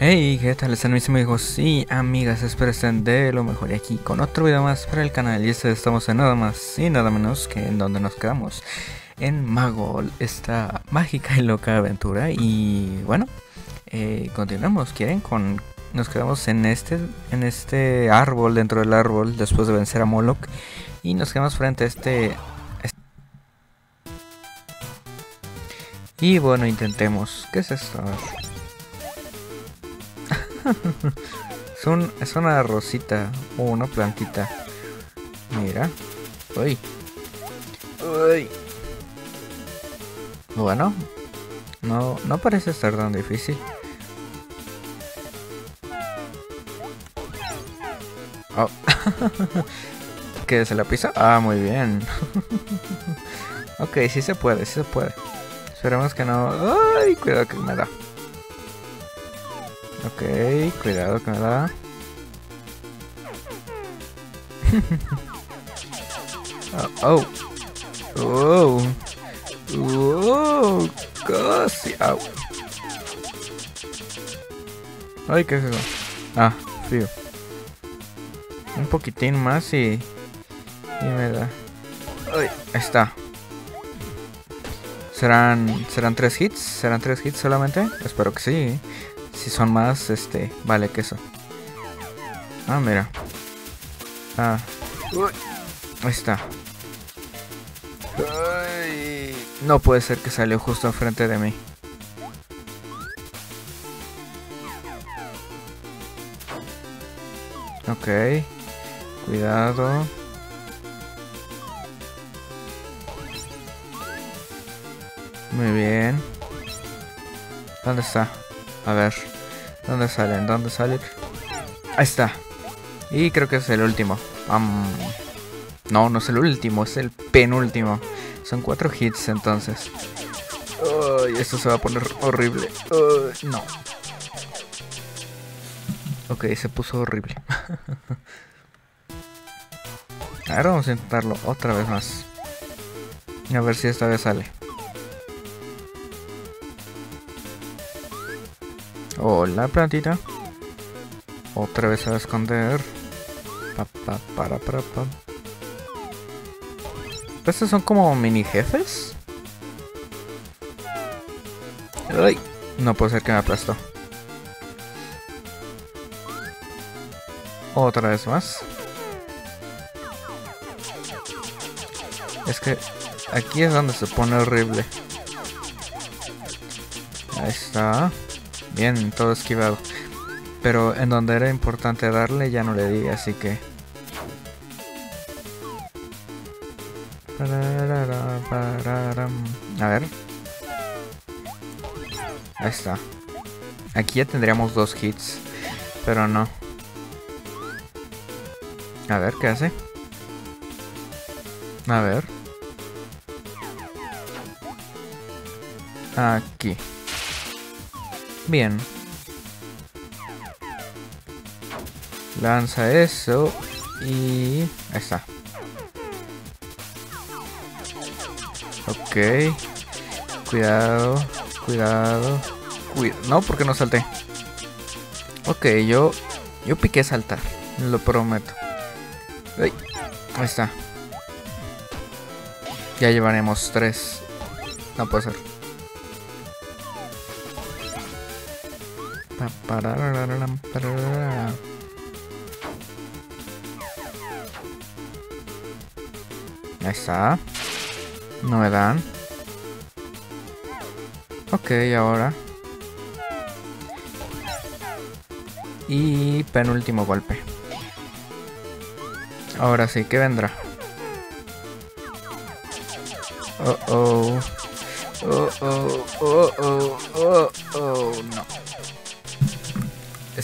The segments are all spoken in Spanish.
Hey, ¿qué tal están mis amigos y amigas? Espero estén de lo mejor y aquí con otro video más para el canal Y este estamos en nada más y nada menos que en donde nos quedamos En Magol, esta mágica y loca aventura Y bueno, eh, continuamos, ¿quieren? Con, nos quedamos en este, en este árbol, dentro del árbol Después de vencer a Moloch Y nos quedamos frente a este... Y bueno, intentemos, ¿qué es esto? Es, un, es una rosita o una plantita. Mira. Uy. Uy. Bueno. No, no parece estar tan difícil. Oh. ¿Que se la pisa? Ah, muy bien. ok, sí se puede, sí se puede. Esperemos que no... ¡Ay! Cuidado que me da. Ok, cuidado que me da. oh, oh. Oh. Oh. Casi. Au. Ay, ¿qué es eso? Ah, frío. Un poquitín más y... Y me da... Ay, está. ¿Serán, ¿Serán tres hits? ¿Serán tres hits solamente? Espero que sí. Si son más, este, vale que eso. Ah, mira. Ah. Ahí está. No puede ser que salió justo enfrente de mí. Ok. Cuidado. Muy bien. ¿Dónde está? A ver. ¿Dónde salen? ¿Dónde salen? Ahí está. Y creo que es el último. no, no es el último, es el penúltimo. Son cuatro hits entonces. esto se va a poner horrible. no. Ok, se puso horrible. Ahora vamos a intentarlo otra vez más. A ver si esta vez sale. Hola, plantita. Otra vez a esconder. Pa, pa, para, para, pa. Estos son como mini jefes. Ay, no puede ser que me aplastó. Otra vez más. Es que aquí es donde se pone horrible. Ahí está. Bien, todo esquivado. Pero en donde era importante darle ya no le di, así que... A ver. Ahí está. Aquí ya tendríamos dos hits. Pero no. A ver, ¿qué hace? A ver. Aquí. Bien. Lanza eso. Y... Ahí está. Ok. Cuidado. Cuidado. Cuidado. No, porque no salté. Ok, yo... Yo piqué saltar. Lo prometo. Ahí está. Ya llevaremos tres. No puede ser. Ahí está. No me dan. Ok, ahora. Y penúltimo golpe. Ahora sí, ¿qué vendrá? Oh oh. Oh oh. Oh oh. Oh oh.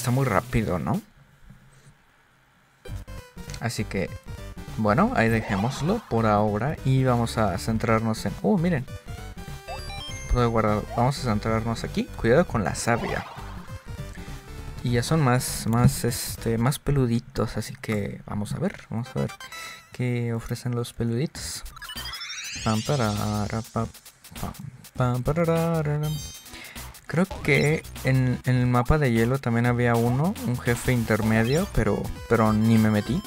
Está muy rápido, ¿no? Así que, bueno, ahí dejémoslo por ahora y vamos a centrarnos en... ¡Oh, miren! Puedo guardar... Vamos a centrarnos aquí. Cuidado con la savia. Y ya son más, más, este, más peluditos, así que vamos a ver, vamos a ver qué ofrecen los peluditos. Creo que en, el mapa de hielo también había uno, un jefe intermedio, pero, pero ni me metí.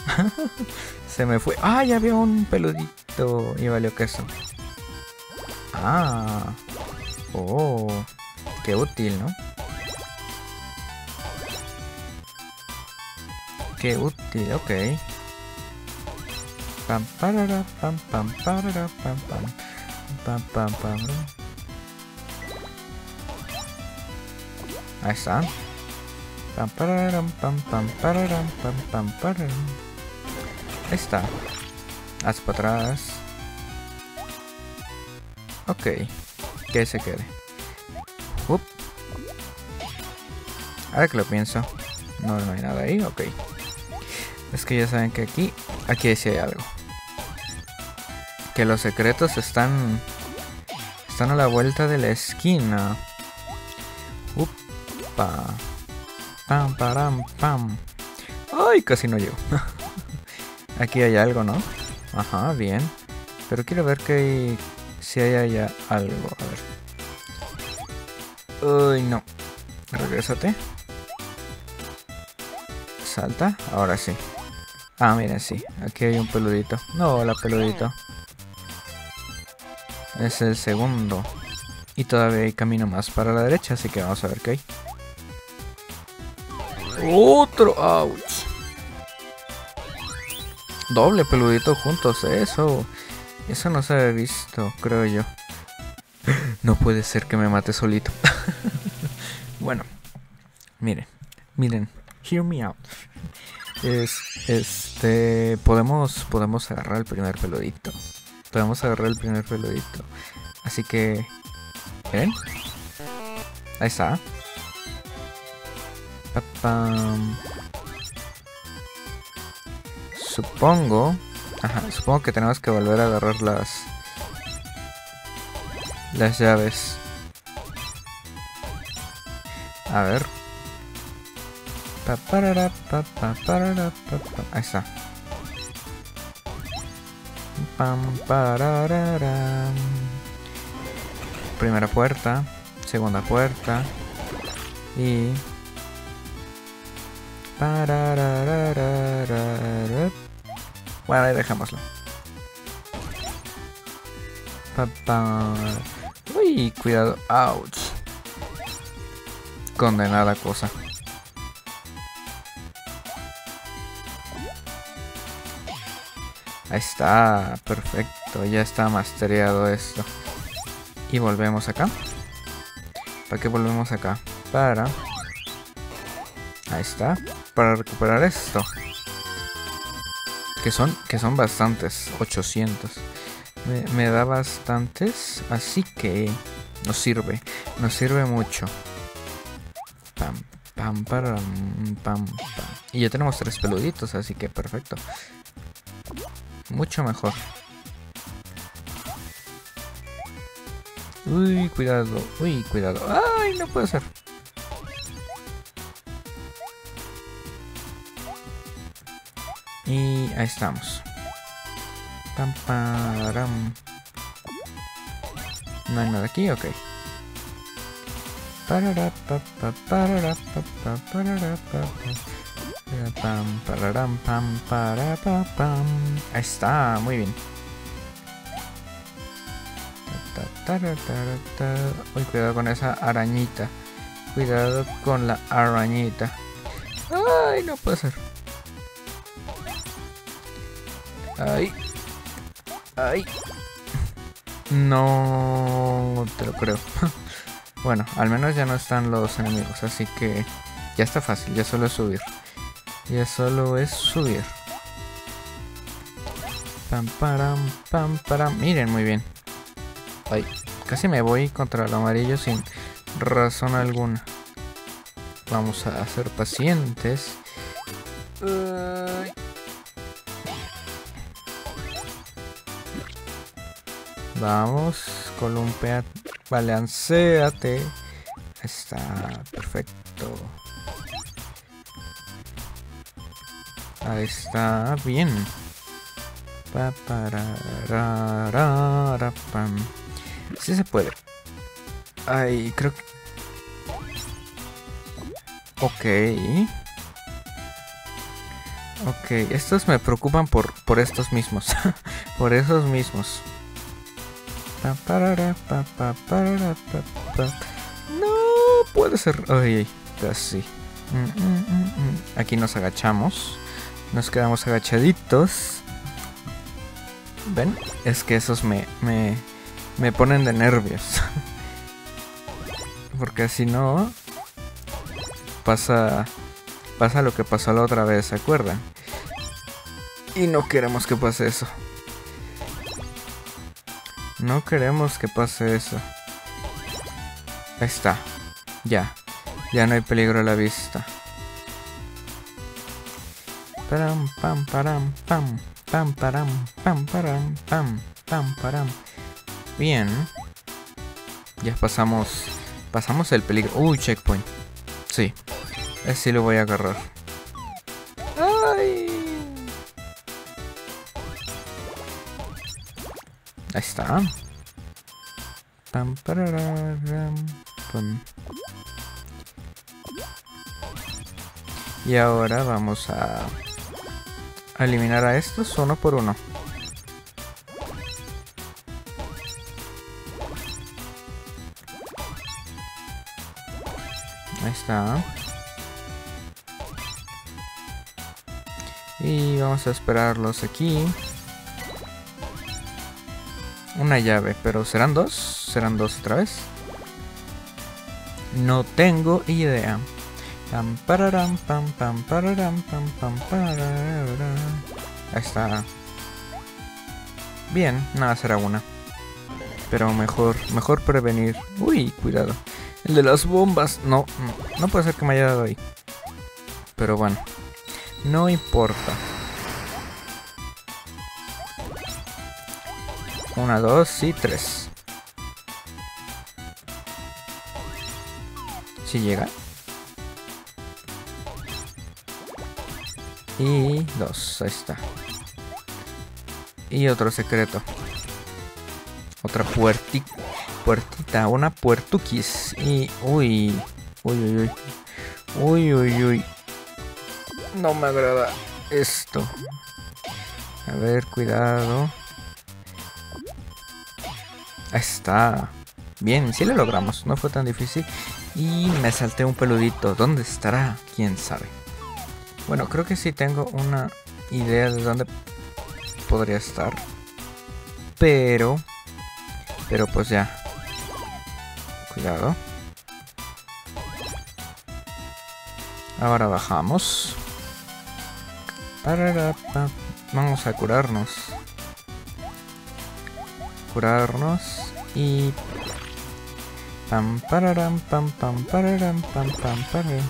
Se me fue. ¡Ah! Ya había un peludito y valió queso. Ah. Oh. Qué útil, ¿no? Qué útil, ok. Pam parara. Ahí está. Pam pararam pam pam pararam pam pam. Ahí está. Haz para atrás. Ok. Que se quede. Up. Ahora que lo pienso. No, no hay nada ahí. Ok. Es que ya saben que aquí, aquí sí hay algo. Que los secretos están, están a la vuelta de la esquina. Upa. Pam, param, pam. Ay, casi no llego. aquí hay algo, ¿no? Ajá, bien. Pero quiero ver que hay, si hay allá algo. A ver. Uy, no. Regrésate. Salta. Ahora sí. Ah, miren, sí. Aquí hay un peludito. No, la peludito. Es el segundo. Y todavía hay camino más para la derecha, así que vamos a ver qué hay. Otro. Ouch. Doble peludito juntos, eso. Eso no se había visto, creo yo. No puede ser que me mate solito. bueno, miren, miren, hear me out. Es, este, podemos, podemos agarrar el primer peludito. Podemos agarrar el primer peludito. Así que, ¿ven? Ahí está. Supongo, supongo que tenemos que volver a agarrar las, las llaves. A ver. Ahí está. Primera puerta, segunda puerta y bueno, ahí dejámoslo. Uy, cuidado. Ouch. Condenada cosa. Ahí está, perfecto, ya está mastereado esto. Y volvemos acá. ¿Para qué volvemos acá? Para... Ahí está. Para recuperar esto. Que son, que son bastantes. 800. Me, da bastantes. Así que nos sirve. Nos sirve mucho. Pam, pam, pam, pam. Y ya tenemos tres peluditos, así que perfecto. Mucho mejor. Uy, cuidado. Uy, cuidado. Ay, no puede ser. Y ahí estamos. No hay nada aquí, ok. Ahí está, muy bien. Uy, cuidado con esa arañita. Cuidado con la arañita. Ay, no puede ser. Ay. Ay. No te lo creo. bueno, al menos ya no están los enemigos, así que ya está fácil, ya solo es subir. Ya solo es subir. Pam, param, pam, param. Miren, muy bien. Ay, casi me voy contra el amarillo sin razón alguna. Vamos a ser pacientes. Vamos, columpia, balanceate. Está perfecto. Ahí está, bien. Pa, para, pam. Sí se puede. Ay, creo que... Ok. Ok, estos me preocupan por, por estos mismos. por esos mismos. No puede ser. Ay, casi. Mm, mm, mm, Aquí nos agachamos. Nos quedamos agachaditos. ¿Ven? Es que esos me, me, me ponen de nervios. Porque si no, pasa pasa lo que pasó la otra vez, ¿se acuerdan? Y no queremos que pase eso. No queremos que pase eso. Ahí está. Ya. Ya no hay peligro a la vista. Pam, pam, param, pam. Pam, param, pam, param, pam, pam, param. Bien. Ya pasamos. Pasamos el peligro. Uy, checkpoint. Sí. Así lo voy a agarrar. Ahí está. Y ahora vamos a, a eliminar a estos uno por uno. Ahí está. Y vamos a esperarlos aquí. Una llave, pero ¿serán dos? ¿Serán dos otra vez? No tengo idea. Pam pararam Ahí está. Bien, nada será una. Pero mejor, mejor prevenir. Uy, cuidado. El de las bombas. No, no puede ser que me haya dado ahí. Pero bueno. No importa. Una, dos y tres. Si llega. Y dos, ahí está. Y otro secreto. Otra puertita. Puertita, una puertuquis. Y. Uy. Uy, uy, uy. Uy, uy, uy. No me agrada esto. A ver, cuidado. Ahí está. Bien, sí lo logramos. No fue tan difícil. Y me salté un peludito. ¿Dónde estará? ¿Quién sabe? Bueno, creo que sí tengo una idea de dónde podría estar. Pero... Pero pues ya. Cuidado. Ahora bajamos. Vamos a curarnos. Curarnos y pam pararam pam pam pararam pam pam pararam.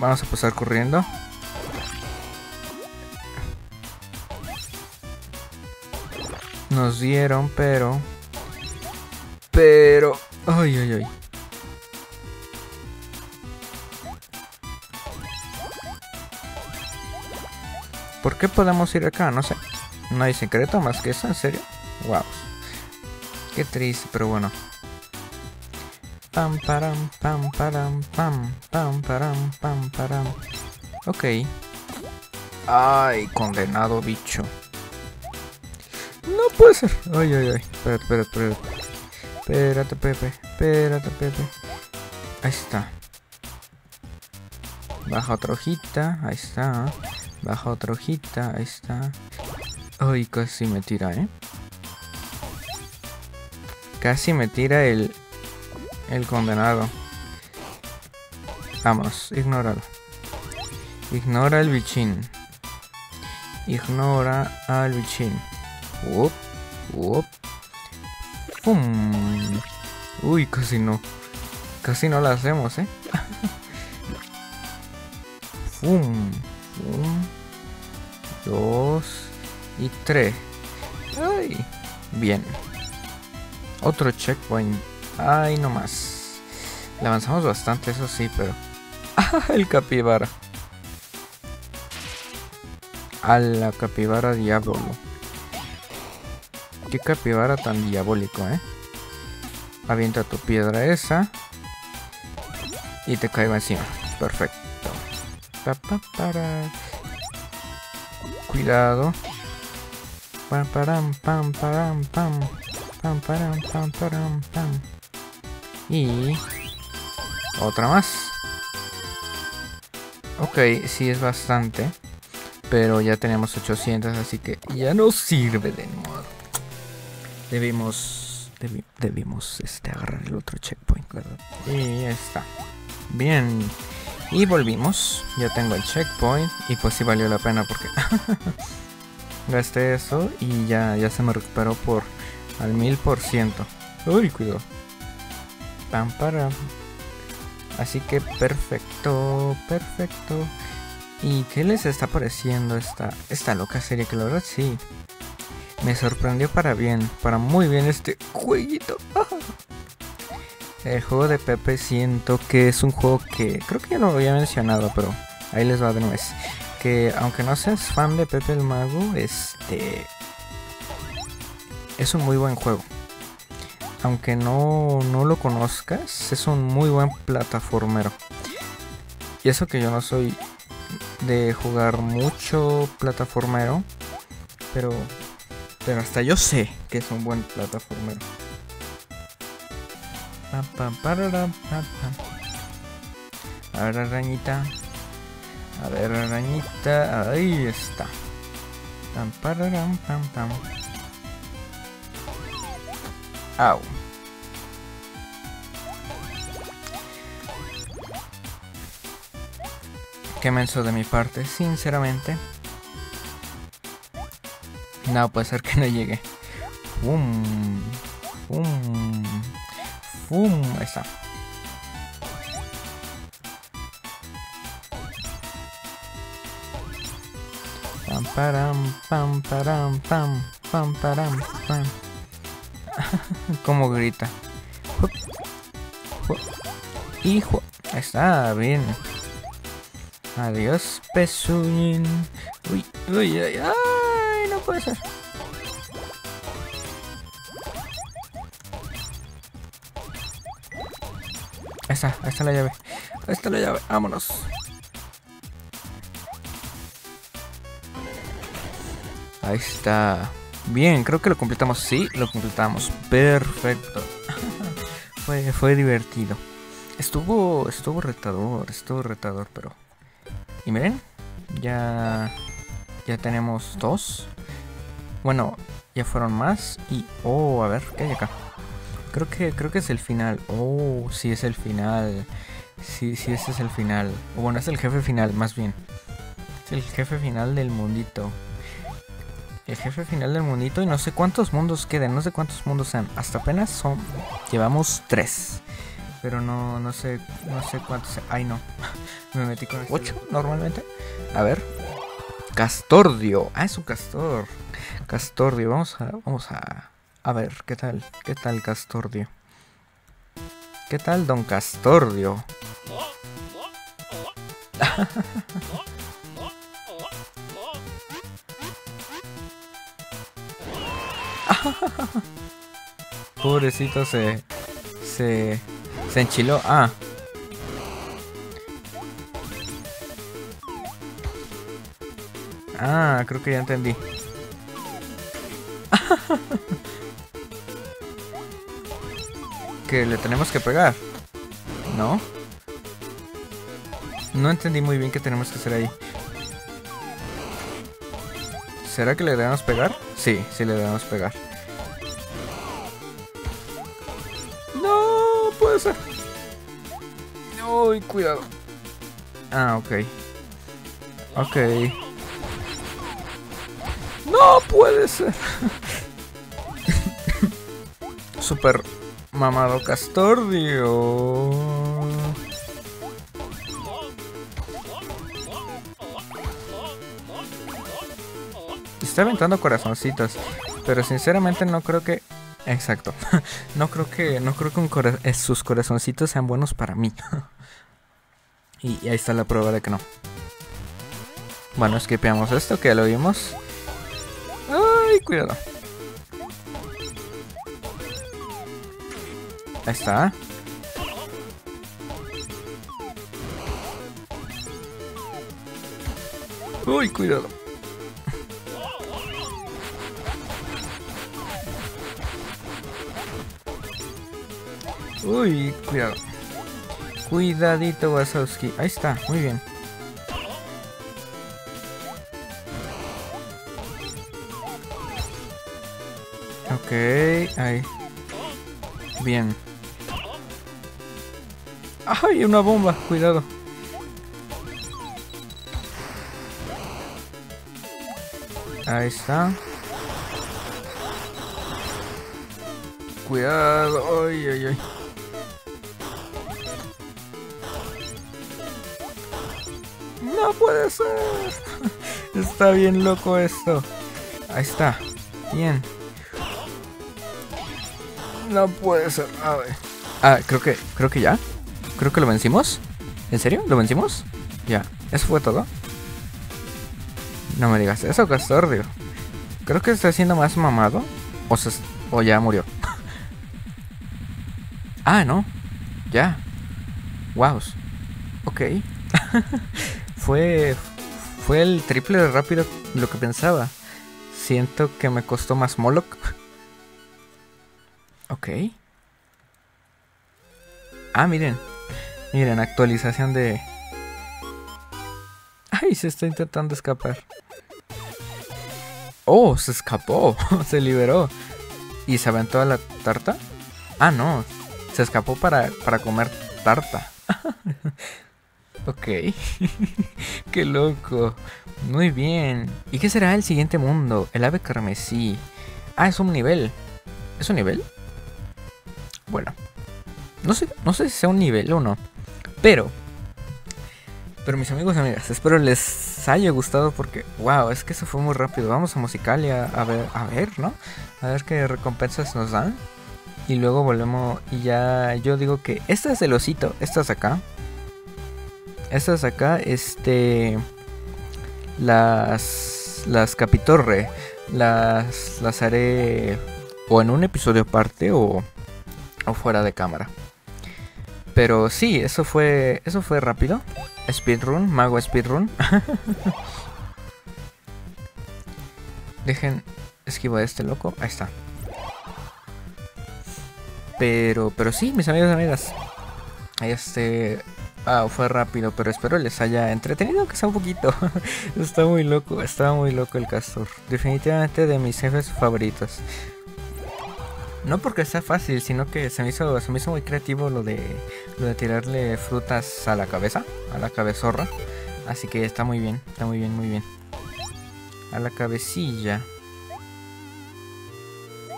Vamos a pasar corriendo. Nos dieron, pero pero ay ay ay. ¿Por qué podemos ir acá? No sé. No hay secreto más que eso, ¿en serio? Wow. Qué triste, pero bueno. Pam param, pam param, pam, pam param, pam param. Ok. Ay, condenado bicho. No puede ser. Ay, ay, ay. Espérate, espérate, espérate. Espérate, Pepe. Espérate, Pepe. Ahí está. Baja otra hojita. Ahí está. Baja otra hojita, ahí está. Ay, casi me tira, ¿eh? Casi me tira el... El condenado. Vamos, ignóralo. Ignora el bichín. Ignora al bichín. Up, up. ¡Pum! Uy, casi no. Casi no la hacemos, ¿eh? ¡Pum! Un, dos y tres. Ay, bien. Otro checkpoint. Ay, no más. Le avanzamos bastante, eso sí, pero. ¡Ah, el capibara! A la capibara diablo. Qué capibara tan diabólico, eh. Avienta tu piedra esa. Y te caigo encima. Perfecto. Pa, para. Cuidado. Pam, param, pam, param, pam. Pam, param, pam, param, pam. Y... Otra más. Ok, sí es bastante. Pero ya tenemos 800, así que ya no sirve de modo. Debimos... debimos este, agarrar el otro checkpoint, ¿verdad? Y ya está. Bien. Y volvimos. Ya tengo el checkpoint. Y pues sí valió la pena porque... gasté eso y ya, ya se me recuperó por al mil por ciento. Uy, cuidado. Pam, para. Así que perfecto, perfecto. ¿Y qué les está pareciendo esta, esta loca serie? Que la verdad sí. Me sorprendió para bien, para muy bien este jueguito. El juego de Pepe siento que es un juego que creo que ya lo había mencionado, pero ahí les va de nuevo. Que aunque no seas fan de Pepe el Mago, este es un muy buen juego. Aunque no, no lo conozcas, es un muy buen plataformero. Y eso que yo no soy de jugar mucho plataformero, pero, pero hasta yo sé que es un buen plataformero. A ver, arañita. A ver, arañita. Ahí está. Pam, pam, pam. Au. Qué menso de mi parte, sinceramente. No, puede ser que no llegue. Fum. Fum. Fum. Ahí está. Param, pam, param, pam, pam, param, pam. Como grita. Hijo. Está bien. Adiós, pezuñín. Uy, uy, ay, ay, no puede ser. Ahí está, ahí está la llave. Ahí está la llave, vámonos. Ahí está. Bien, creo que lo completamos. Sí, lo completamos. Perfecto. fue, fue divertido. Estuvo, estuvo retador, estuvo retador, pero y miren, ya, ya tenemos dos. Bueno, ya fueron más. Y, oh, a ver, ¿qué hay acá? Creo que, creo que es el final. Oh, sí es el final. Sí, sí, ese es el final. O bueno, es el jefe final, más bien. Es el jefe final del mundito. El jefe final del mundito y no sé cuántos mundos queden, no sé cuántos mundos sean. Hasta apenas son... Llevamos tres. Pero no, no sé, no sé cuántos... Ay, no. Me metí con 8 este normalmente. A ver. Castordio. Ah, es un castor. Castordio. Vamos a. Vamos a. A ver, ¿qué tal? ¿Qué tal Castordio? ¿Qué tal Don Castordio? Pobrecito se. Se. Se enchiló. Ah. Ah, creo que ya entendí. que le tenemos que pegar. ¿No? No entendí muy bien qué tenemos que hacer ahí. ¿Será que le debemos pegar? Sí, sí le debemos pegar. Cuidado. Ah, ok. Ok. No puede ser. Super mamado Castordio. Está aventando corazoncitos, pero sinceramente no creo que Exacto. No creo que, no creo que eh, sus corazoncitos sean buenos para mí. Y ahí está la prueba de que no. Bueno, esquipeamos esto, que ya lo vimos. ¡Ay, cuidado! Ahí está. ¡Uy, cuidado! Uy, cuidado. Cuidadito, Wazowski. Ahí está, muy bien. Ok, ahí. Bien. ¡Ay, una bomba! Cuidado. Ahí está. Cuidado. Ay, ay, ay. No puede ser. Está bien loco esto. Ahí está. Bien. No puede ser. Ah, creo que, creo que ya. Creo que lo vencimos. ¿En serio? ¿Lo vencimos? Ya. ¿Eso fue todo? No me digas eso, Castordio. Creo que está siendo más mamado. O, se, o ya murió. ah, no. Ya. Wow. Ok. fue. Fue el triple de rápido lo que pensaba. Siento que me costó más Moloch. ok. Ah, miren. Miren, actualización de... Ay, se está intentando escapar. Oh, se escapó. se liberó. ¿Y se aventó a la tarta? Ah, no. Se escapó para, para comer tarta. ok. qué loco. Muy bien. ¿Y qué será el siguiente mundo? El ave carmesí. Ah, es un nivel. ¿Es un nivel? Bueno. No sé, no sé si sea un nivel o no. Pero, pero mis amigos y amigas, espero les haya gustado porque, wow, es que eso fue muy rápido. Vamos a Musicalia a ver, a ver, ¿no? A ver qué recompensas nos dan. Y luego volvemos y ya yo digo que esta es el osito, estas acá. Estas acá, este... Las... Las Capitorre. Las... Las haré o en un episodio aparte o... O fuera de cámara. Pero sí, eso fue, eso fue rápido. Speedrun, mago speedrun. Dejen esquivo a este loco. Ahí está. Pero, pero sí, mis amigos y amigas. Este... Ah, fue rápido, pero espero les haya entretenido que sea un poquito. está muy loco, estaba muy loco el castor. Definitivamente de mis jefes favoritos. No porque sea fácil, sino que se me hizo, se me hizo muy creativo lo de, lo de tirarle frutas a la cabeza, a la cabezorra. Así que está muy bien, está muy bien, muy bien. A la cabecilla.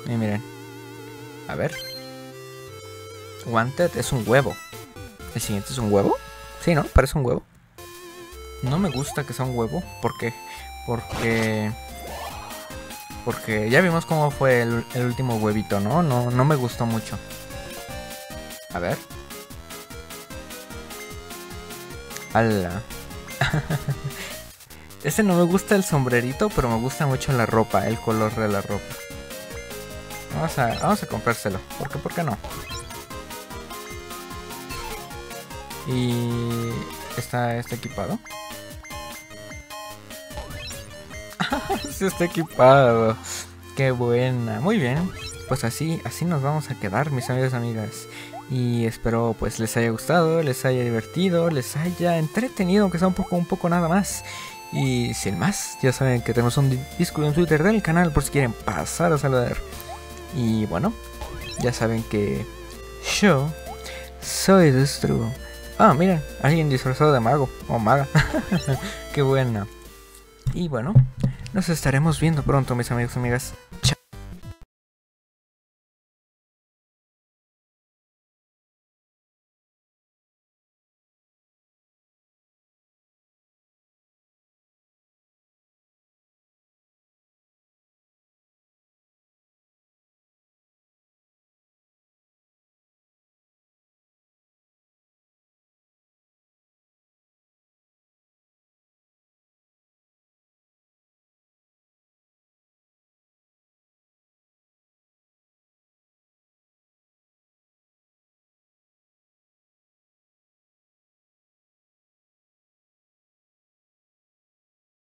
Y miren. A ver. Wanted es un huevo. ¿El siguiente es un huevo? Sí, ¿no? Parece un huevo. No me gusta que sea un huevo. ¿Por qué? Porque porque ya vimos cómo fue el, último huevito, ¿no? ¿no? No me gustó mucho. A ver. ¡Hala! este no me gusta el sombrerito, pero me gusta mucho la ropa, el color de la ropa. Vamos a, vamos a comprárselo. ¿Por qué? ¿Por qué no? Y está, está equipado. Se está equipado. Qué buena. Muy bien. Pues así, así nos vamos a quedar, mis amigos y amigas. Y espero pues les haya gustado, les haya divertido, les haya entretenido, aunque sea un poco, un poco nada más. Y sin más, ya saben que tenemos un Discord en Twitter del canal por si quieren pasar a saludar. Y bueno, ya saben que yo soy Destru. Ah, miren, alguien disfrazado de mago o maga. Qué buena. Y bueno, nos estaremos viendo pronto, mis amigos y amigas.